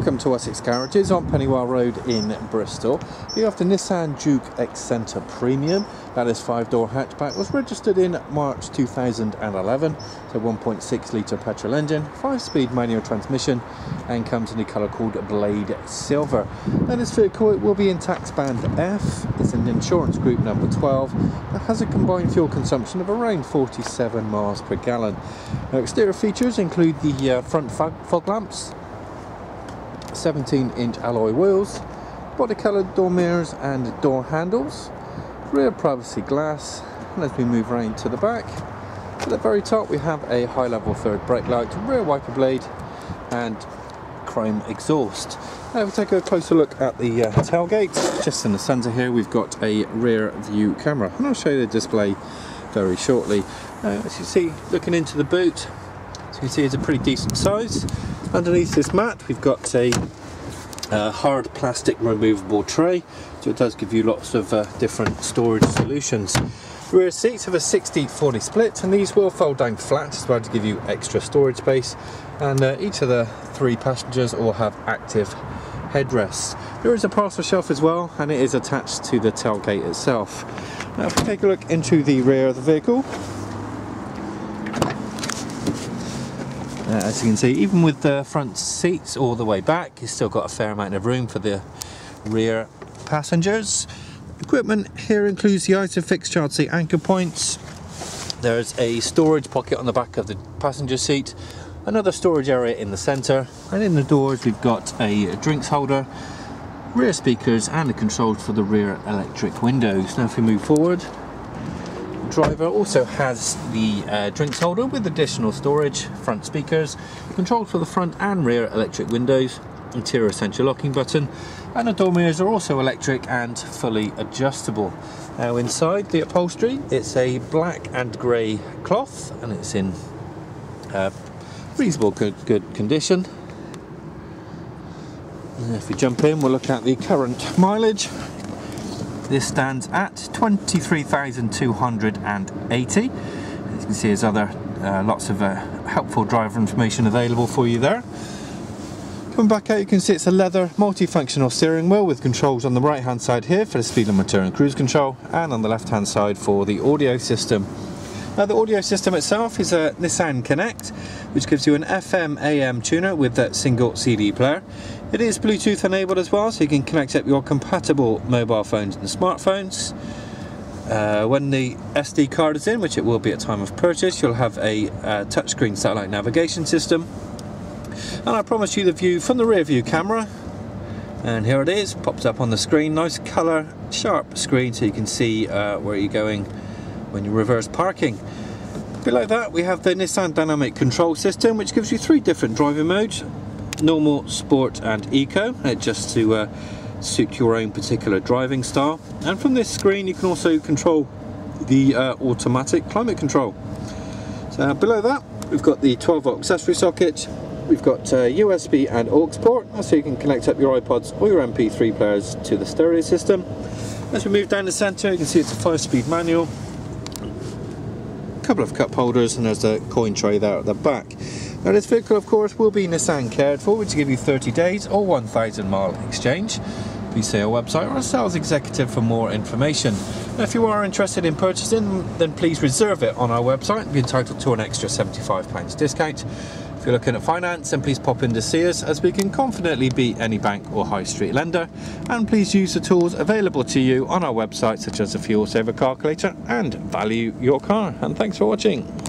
Welcome to Wessex Garages on Pennywell Road in Bristol. The Nissan Juke Acenta Premium. That is five-door hatchback. Was registered in March 2011. It's a 1.6 litre petrol engine, five-speed manual transmission, and comes in a colour called Blade Silver. Now this vehicle it will be in tax band F. It's an insurance group number 12. It has a combined fuel consumption of around 47 miles per gallon. Now, exterior features include the uh, front fog, fog lamps, 17 inch alloy wheels, body coloured door mirrors and door handles, rear privacy glass, and as we move around to the back, at the very top we have a high level third brake light, rear wiper blade and chrome exhaust. Now if we take a closer look at the uh, tailgate, just in the centre here we've got a rear view camera and I'll show you the display very shortly. As you see, looking into the boot, as you can see it's a pretty decent size. Underneath this mat we've got a hard plastic removable tray so it does give you lots of uh, different storage solutions. Rear seats have a 60-40 split and these will fold down flat as well to give you extra storage space and uh, each of the three passengers all have active headrests. There is a parcel shelf as well and it is attached to the tailgate itself. Now if we take a look into the rear of the vehicle Uh, as you can see, even with the front seats all the way back, you've still got a fair amount of room for the rear passengers. Equipment here includes the Isofix child seat anchor points. There's a storage pocket on the back of the passenger seat, another storage area in the centre, and in the doors we've got a drinks holder, rear speakers, and the controls for the rear electric windows. Now, if we move forward, driver also has the uh, drinks holder with additional storage, front speakers, controls for the front and rear electric windows, interior central locking button, and the door mirrors are also electric and fully adjustable. Now inside the upholstery, it's a black and grey cloth and it's in uh, reasonable good, good condition. And if we jump in, we'll look at the current mileage. This stands at 23,280. As you can see, there's other uh, lots of uh, helpful driver information available for you there. Coming back out, you can see it's a leather multifunctional steering wheel with controls on the right hand side here for the speed limiter and cruise control, and on the left hand side for the audio system. Now the audio system itself is a Nissan Connect, which gives you an FM AM tuner with that single CD player. It is Bluetooth enabled as well, so you can connect up your compatible mobile phones and smartphones. Uh, when the SD card is in, which it will be at time of purchase, you'll have a uh, touchscreen satellite navigation system. And I promise you the view from the rear view camera. And here it is, pops up on the screen. Nice colour, sharp screen so you can see uh, where you're going when you reverse parking. Below that we have the Nissan Dynamic Control System which gives you three different driving modes normal, sport and eco, uh, just to uh, suit your own particular driving style. And from this screen you can also control the uh, automatic climate control. So below that we've got the 12 volt accessory socket, we've got USB uh, and aux port, so you can connect up your iPods or your MP3 players to the stereo system. As we move down the centre you can see it's a 5 speed manual, couple of cup holders and there's a coin tray there at the back. Now this vehicle of course will be Nissan cared for which will give you 30 days or 1000 mile exchange. Please see our website or a sales executive for more information. Now, if you are interested in purchasing then please reserve it on our website and be entitled to an extra £75 discount. If you're looking at finance then please pop in to see us as we can confidently beat any bank or high street lender and please use the tools available to you on our website such as the fuel saver calculator and value your car and thanks for watching.